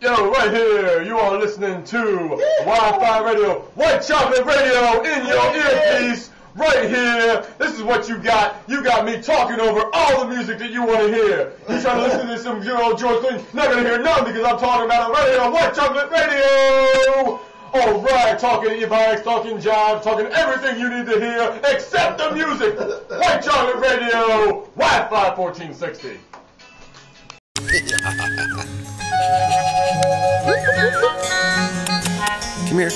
Yo, right here, you are listening to WIFI Radio, White Chocolate Radio in your earpiece. Right here, this is what you got. You got me talking over all the music that you want to hear. You trying to listen to some good old George Clinton? Not gonna hear none because I'm talking about right here on White Chocolate Radio. All right, talking e-bikes, talking jobs, talking everything you need to hear except the music. White Chocolate Radio, WIFI 1460. Come here.